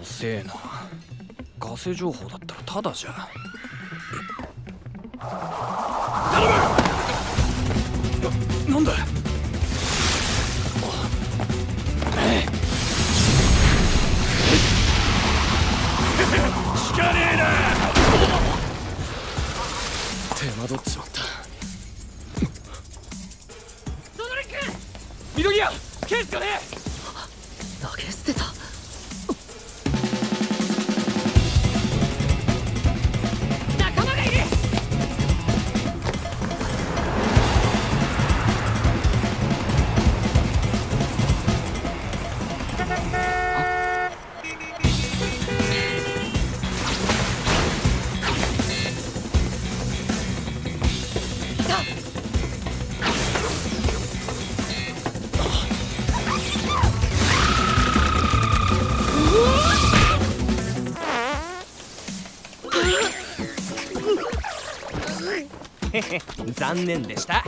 遅えな。ガセ情報だったらただじゃ。ななんだ？聞かねえな！手間取っちまった。緑谷ケースがねえ 残念でした。